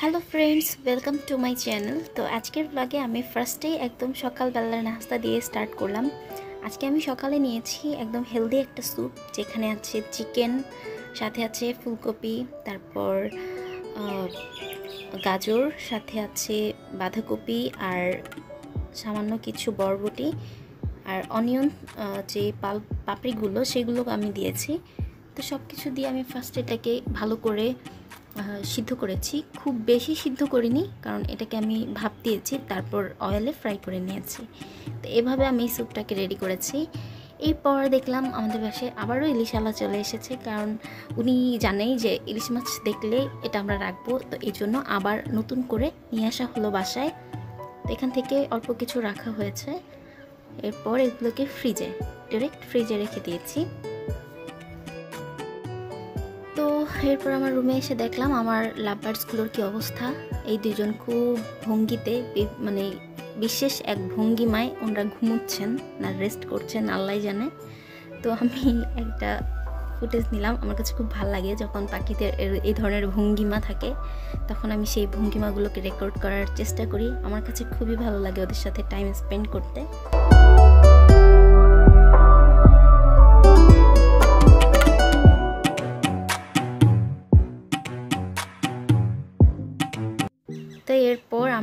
Hello friends welcome to my channel তো আজকের ব্লগে আমি ফার্স্টেই একদম সকালবেলার নাস্তা দিয়ে স্টার্ট করলাম। আজকে আমি সকালে নিয়েছি একদম হেলদি একটা স্যুপ যেখানে আছে চিকেন সাথে আছে ফুলকপি, তারপর গাজর, সাথে আছে বাঁধাকপি আর সামান্য কিছু বরবটি আর অনিয়ন যে পাল, পাপড়িগুলো, সেগুলো আমি দিয়েছি। তো সব কিছু দিয়ে আমি ফার্স্ট এটাকে ভালো করে সিদ্ধ করেছি। খুব বেশি সিদ্ধ করিনি, কারণ এটাকে আমি ভাপ দিয়েছি, তারপর অয়েলে ফ্রাই করে নিয়েছি। তো এভাবে আমি স্যুপটাকে রেডি করেছি। এরপর দেখলাম আমাদের বাসায় আবারও ইলিশ আলা চলে এসেছে, কারণ উনি জানেই যে ইলিশ মাছ দেখলে এটা আমরা রাখব। তো এই জন্য আবার নতুন করে নিয়ে আসা হলো বাসায়। তো এখান থেকে অল্প কিছু রাখা হয়েছে। এরপর এগুলোকে ফ্রিজে ডিরেক্ট ফ্রিজে রেখে দিয়েছি। এরপর আমার রুমে এসে দেখলাম আমার লাভবার্ডসগুলোর কি অবস্থা। এই দুজন খুব ভঙ্গিতে মানে বিশেষ এক ভঙ্গিমায় ওনারা ঘুমোচ্ছেন, না রেস্ট করছেন আল্লাহ জানে। তো আমি একটা ফুটেজ নিলাম, আমার কাছে খুব ভালো লাগে যখন পাখিদের এই ধরনের ভঙ্গিমা থাকে। তখন আমি সেই ভঙ্গিমাগুলোকে রেকর্ড করার চেষ্টা করি। আমার কাছে খুবই ভালো লাগে ওদের সাথে টাইম স্পেন্ড করতে।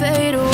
pero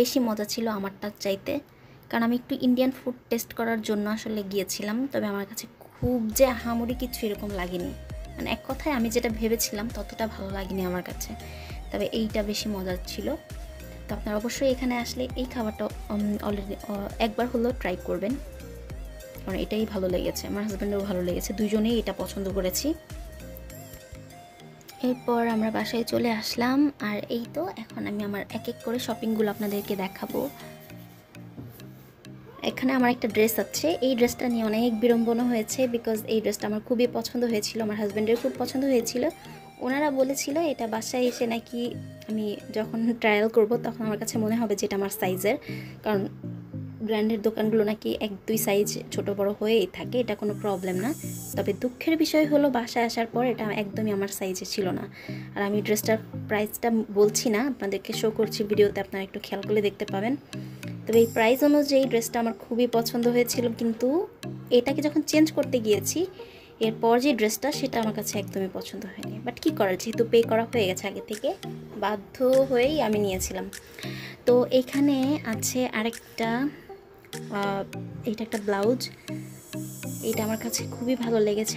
বেশি মজা ছিল আমারটার চাইতে। কারণ আমি একটু ইন্ডিয়ান ফুড টেস্ট করার জন্য আসলে গিয়েছিলাম, তবে আমার কাছে খুব যে আহামরি কিছু এরকম লাগেনি। মানে এক কথায় আমি যেটা ভেবেছিলাম ততটা ভালো লাগেনি আমার কাছে। তবে এইটা বেশি মজার ছিল। তো আপনারা অবশ্যই এখানে আসলে এই খাবারটা অলরেডি একবার হলেও ট্রাই করবেন। কারণ এটাই ভালো লেগেছে। আমার হাজব্যান্ডেরও ভালো লেগেছে। দুজনেই এটা পছন্দ করেছি। এরপর আমরা বাসায় চলে আসলাম আর এই তো এখন আমি আমার এক এক করে শপিংগুলো আপনাদেরকে দেখাবো। এখানে আমার একটা ড্রেস আছে। এই ড্রেসটা নিয়ে অনেক বিড়ম্বনা হয়েছে বিকজ এই ড্রেসটা আমার খুবই পছন্দ হয়েছিল, আমার হাজব্যান্ডের খুব পছন্দ হয়েছিল। ওনারা বলেছিল, এটা বাসায় এসে নাকি আমি যখন ট্রায়াল করব তখন আমার কাছে মনে হবে যে এটা আমার সাইজের কারণ ব্র্যান্ডের দোকানগুলো নাকি এক, দুই সাইজ ছোট বড় হয়েই থাকে, এটা কোনো প্রবলেম না। তবে দুঃখের বিষয় হলো বাসায় আসার পর এটা একদমই আমার সাইজে ছিল না। আর আমি ড্রেসটার প্রাইসটা বলছি না, আপনাদেরকে শো করছি ভিডিওতে, আপনারা একটু খেয়াল করলে দেখতে পাবেন। তবে এই প্রাইস অনুযায়ী ড্রেসটা আমার খুবই পছন্দ হয়েছিল, কিন্তু এটাকে যখন চেঞ্জ করতে গিয়েছি, এরপর যে ড্রেসটা সেটা আমার কাছে একদমই পছন্দ হয়নি। বাট কী করার, যেহেতু পে করা হয়ে গেছে আগে থেকে, বাধ্য হয়েই আমি নিয়েছিলাম। তো এখানে আছে আরেকটা এইটা একটা ব্লাউজ। এটা আমার কাছে খুবই ভালো লেগেছে।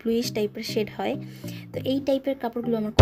bluish টাইপের শেড হয়। তো এই টাইপের কাপড়গুলো আমার